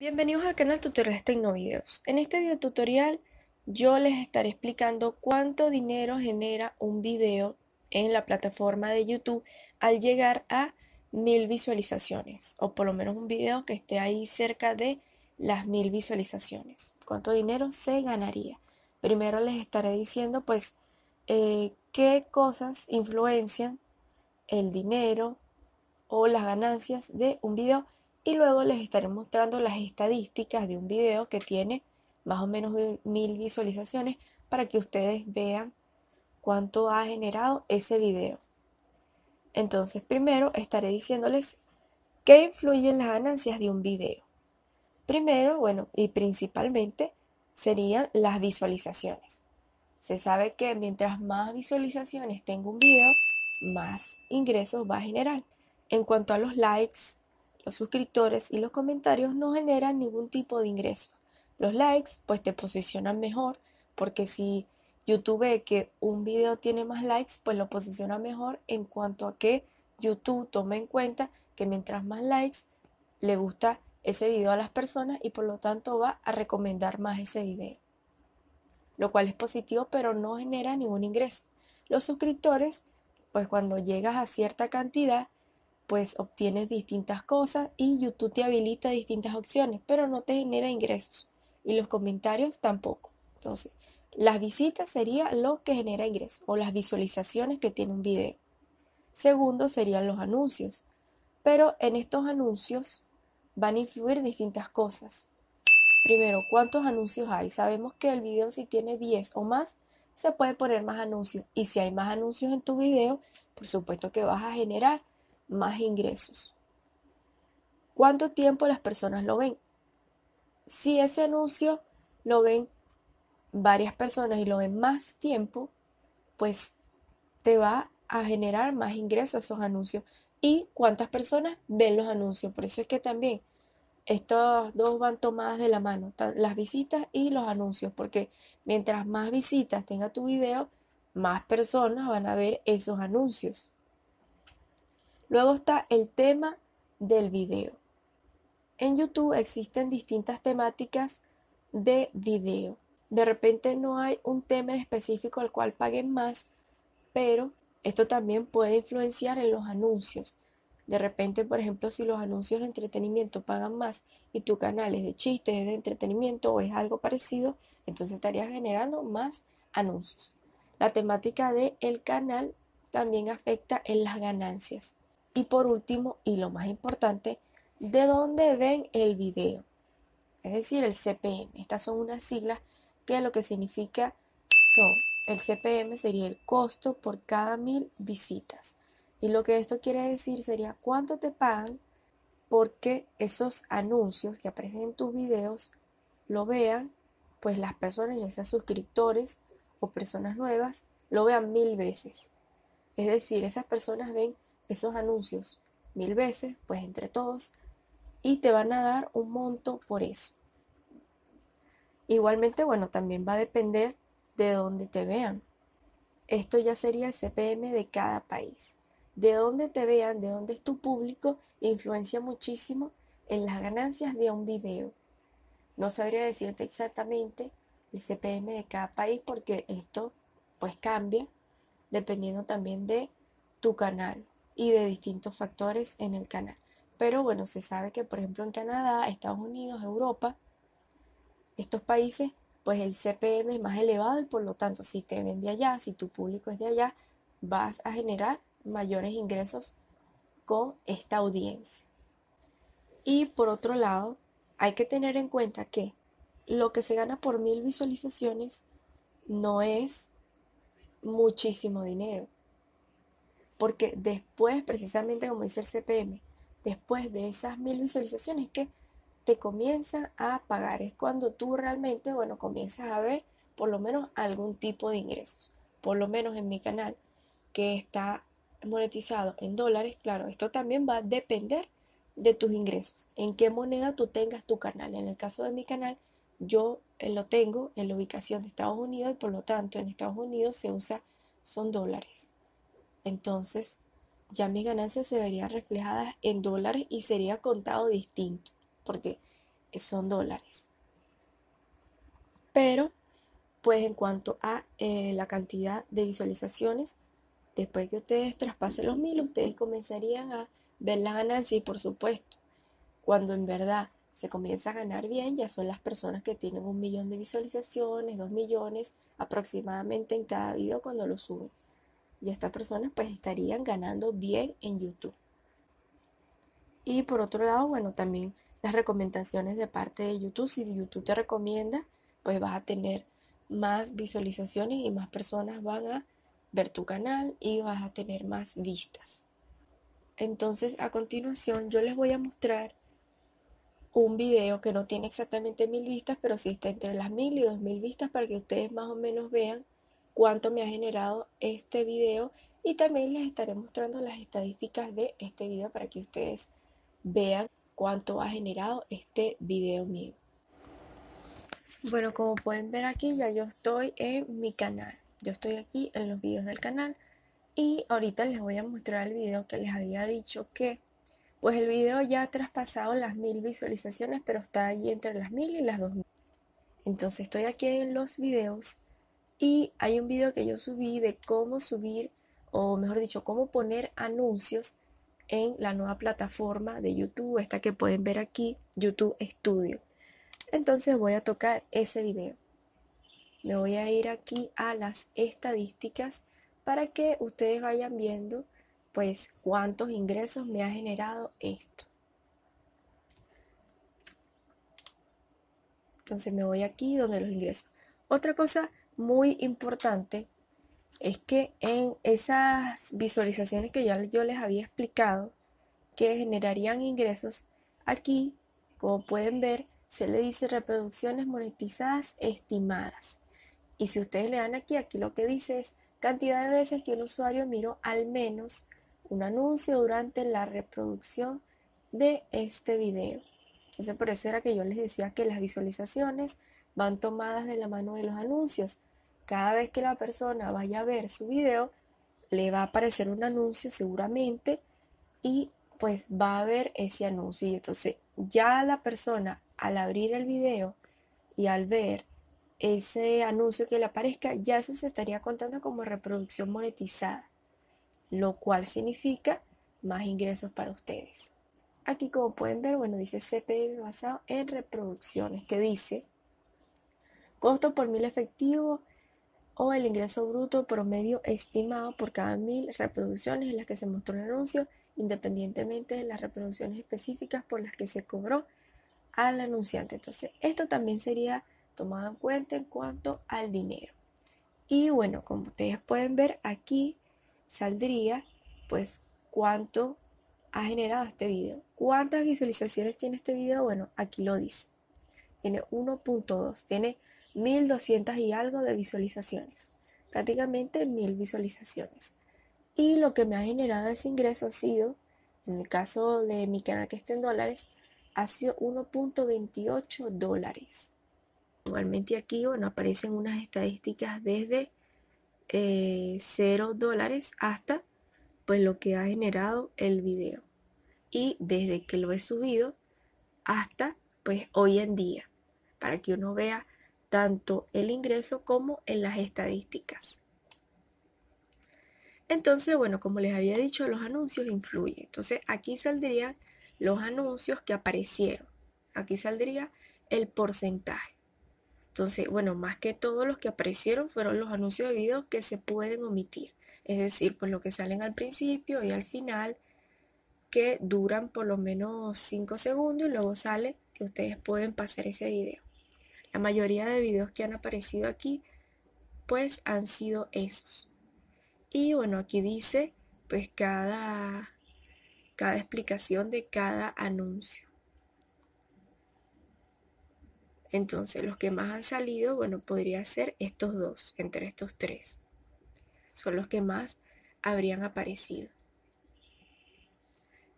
Bienvenidos al canal Tutoriales Tecnovideos. En este video tutorial yo les estaré explicando cuánto dinero genera un video en la plataforma de YouTube al llegar a mil visualizaciones o por lo menos un video que esté ahí cerca de las mil visualizaciones. ¿Cuánto dinero se ganaría? Primero les estaré diciendo pues eh, qué cosas influencian el dinero o las ganancias de un video y luego les estaré mostrando las estadísticas de un video que tiene más o menos mil visualizaciones para que ustedes vean cuánto ha generado ese video. Entonces, primero estaré diciéndoles qué influyen las ganancias de un video. Primero, bueno, y principalmente serían las visualizaciones. Se sabe que mientras más visualizaciones tenga un video, más ingresos va a generar. En cuanto a los likes, los suscriptores y los comentarios no generan ningún tipo de ingreso. Los likes pues te posicionan mejor porque si YouTube ve que un video tiene más likes pues lo posiciona mejor en cuanto a que YouTube toma en cuenta que mientras más likes le gusta ese video a las personas y por lo tanto va a recomendar más ese video. Lo cual es positivo pero no genera ningún ingreso. Los suscriptores pues cuando llegas a cierta cantidad pues obtienes distintas cosas y YouTube te habilita distintas opciones, pero no te genera ingresos y los comentarios tampoco. Entonces, las visitas sería lo que genera ingresos o las visualizaciones que tiene un video. Segundo serían los anuncios, pero en estos anuncios van a influir distintas cosas. Primero, ¿cuántos anuncios hay? Sabemos que el video si tiene 10 o más, se puede poner más anuncios. Y si hay más anuncios en tu video, por supuesto que vas a generar más ingresos. ¿Cuánto tiempo las personas lo ven? Si ese anuncio lo ven varias personas y lo ven más tiempo, pues te va a generar más ingresos esos anuncios. ¿Y cuántas personas ven los anuncios? Por eso es que también estos dos van tomadas de la mano, las visitas y los anuncios, porque mientras más visitas tenga tu video, más personas van a ver esos anuncios. Luego está el tema del video. En YouTube existen distintas temáticas de video. De repente no hay un tema específico al cual paguen más, pero esto también puede influenciar en los anuncios. De repente, por ejemplo, si los anuncios de entretenimiento pagan más y tu canal es de chistes, es de entretenimiento o es algo parecido, entonces estarías generando más anuncios. La temática del el canal también afecta en las ganancias. Y por último, y lo más importante, ¿de dónde ven el video? Es decir, el CPM. Estas son unas siglas que lo que significa son, el CPM sería el costo por cada mil visitas. Y lo que esto quiere decir sería cuánto te pagan porque esos anuncios que aparecen en tus videos lo vean, pues las personas, ya sean suscriptores o personas nuevas, lo vean mil veces. Es decir, esas personas ven esos anuncios mil veces, pues entre todos, y te van a dar un monto por eso. Igualmente, bueno, también va a depender de dónde te vean. Esto ya sería el CPM de cada país. De dónde te vean, de dónde es tu público, influencia muchísimo en las ganancias de un video. No sabría decirte exactamente el CPM de cada país porque esto pues cambia dependiendo también de tu canal y de distintos factores en el canal. Pero bueno, se sabe que por ejemplo en Canadá, Estados Unidos, Europa, estos países, pues el CPM es más elevado y por lo tanto si te ven de allá, si tu público es de allá, vas a generar mayores ingresos con esta audiencia. Y por otro lado, hay que tener en cuenta que lo que se gana por mil visualizaciones no es muchísimo dinero porque después, precisamente como dice el CPM, después de esas mil visualizaciones que te comienzan a pagar, es cuando tú realmente, bueno, comienzas a ver por lo menos algún tipo de ingresos. Por lo menos en mi canal, que está monetizado en dólares, claro, esto también va a depender de tus ingresos, en qué moneda tú tengas tu canal. En el caso de mi canal, yo eh, lo tengo en la ubicación de Estados Unidos y por lo tanto en Estados Unidos se usa, son dólares entonces ya mis ganancias se verían reflejadas en dólares y sería contado distinto, porque son dólares. Pero, pues en cuanto a eh, la cantidad de visualizaciones, después que ustedes traspasen los mil, ustedes comenzarían a ver la ganancia y por supuesto, cuando en verdad se comienza a ganar bien, ya son las personas que tienen un millón de visualizaciones, dos millones aproximadamente en cada video cuando lo suben. Y estas personas pues estarían ganando bien en YouTube. Y por otro lado, bueno, también las recomendaciones de parte de YouTube. Si YouTube te recomienda, pues vas a tener más visualizaciones y más personas van a ver tu canal y vas a tener más vistas. Entonces, a continuación, yo les voy a mostrar un video que no tiene exactamente mil vistas, pero sí está entre las mil y dos mil vistas para que ustedes más o menos vean cuánto me ha generado este video y también les estaré mostrando las estadísticas de este video para que ustedes vean cuánto ha generado este video mío. Bueno, como pueden ver aquí ya yo estoy en mi canal. Yo estoy aquí en los videos del canal y ahorita les voy a mostrar el video que les había dicho que pues el video ya ha traspasado las mil visualizaciones pero está allí entre las mil y las dos mil. Entonces estoy aquí en los videos y hay un video que yo subí de cómo subir o mejor dicho cómo poner anuncios en la nueva plataforma de YouTube, esta que pueden ver aquí, YouTube Studio. Entonces voy a tocar ese video. Me voy a ir aquí a las estadísticas para que ustedes vayan viendo pues cuántos ingresos me ha generado esto. Entonces me voy aquí donde los ingresos. Otra cosa muy importante es que en esas visualizaciones que ya yo les había explicado que generarían ingresos, aquí, como pueden ver, se le dice reproducciones monetizadas estimadas. Y si ustedes le dan aquí, aquí lo que dice es cantidad de veces que un usuario miró al menos un anuncio durante la reproducción de este video. Entonces por eso era que yo les decía que las visualizaciones van tomadas de la mano de los anuncios. Cada vez que la persona vaya a ver su video, le va a aparecer un anuncio seguramente y pues va a ver ese anuncio. Y entonces ya la persona al abrir el video y al ver ese anuncio que le aparezca, ya eso se estaría contando como reproducción monetizada, lo cual significa más ingresos para ustedes. Aquí como pueden ver, bueno, dice CPM basado en reproducciones, que dice costo por mil efectivo o el ingreso bruto promedio estimado por cada mil reproducciones en las que se mostró el anuncio, independientemente de las reproducciones específicas por las que se cobró al anunciante. Entonces, esto también sería tomado en cuenta en cuanto al dinero. Y bueno, como ustedes pueden ver, aquí saldría pues cuánto ha generado este video. ¿Cuántas visualizaciones tiene este video? Bueno, aquí lo dice. Tiene 1.2, tiene 1200 y algo de visualizaciones, prácticamente 1000 visualizaciones. Y lo que me ha generado ese ingreso ha sido, en el caso de mi canal que está en dólares, ha sido 1.28 dólares. Igualmente aquí, bueno, aparecen unas estadísticas desde 0 eh, dólares hasta pues lo que ha generado el video. Y desde que lo he subido hasta pues hoy en día, para que uno vea tanto el ingreso como en las estadísticas. Entonces, bueno, como les había dicho, los anuncios influyen. Entonces, aquí saldrían los anuncios que aparecieron. Aquí saldría el porcentaje. Entonces, bueno, más que todos los que aparecieron fueron los anuncios de videos que se pueden omitir. Es decir, pues lo que salen al principio y al final, que duran por lo menos 5 segundos y luego sale que ustedes pueden pasar ese video. La mayoría de videos que han aparecido aquí, pues han sido esos. Y bueno, aquí dice, pues cada, cada explicación de cada anuncio. Entonces, los que más han salido, bueno, podría ser estos dos, entre estos tres. Son los que más habrían aparecido.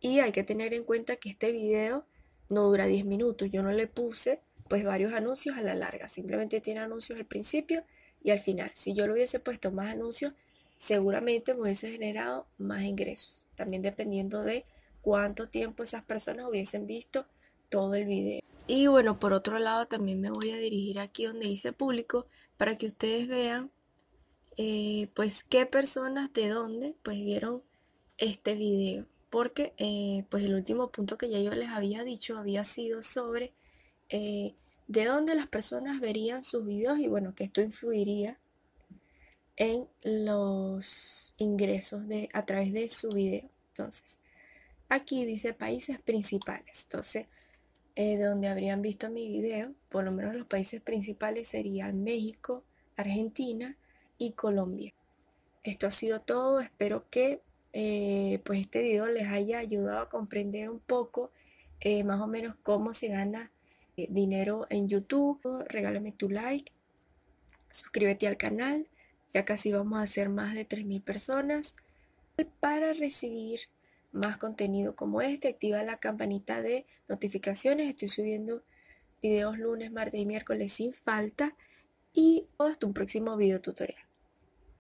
Y hay que tener en cuenta que este video no dura 10 minutos. Yo no le puse pues varios anuncios a la larga. Simplemente tiene anuncios al principio y al final. Si yo le hubiese puesto más anuncios, seguramente me hubiese generado más ingresos. También dependiendo de cuánto tiempo esas personas hubiesen visto todo el video. Y bueno, por otro lado también me voy a dirigir aquí donde dice público para que ustedes vean eh, pues qué personas de dónde pues vieron este video. Porque eh, pues el último punto que ya yo les había dicho había sido sobre eh, de dónde las personas verían sus videos y bueno, que esto influiría en los ingresos de, a través de su video. Entonces, aquí dice países principales. Entonces, eh, donde habrían visto mi video, por lo menos los países principales serían México, Argentina y Colombia. Esto ha sido todo, espero que eh, pues este video les haya ayudado a comprender un poco más o menos cómo se gana dinero en YouTube. Regálame tu like, suscríbete al canal, ya casi vamos a ser más de 3.000 personas para recibir más contenido como este. Activa la campanita de notificaciones. Estoy subiendo videos lunes, martes y miércoles sin falta. Y hasta un próximo video tutorial.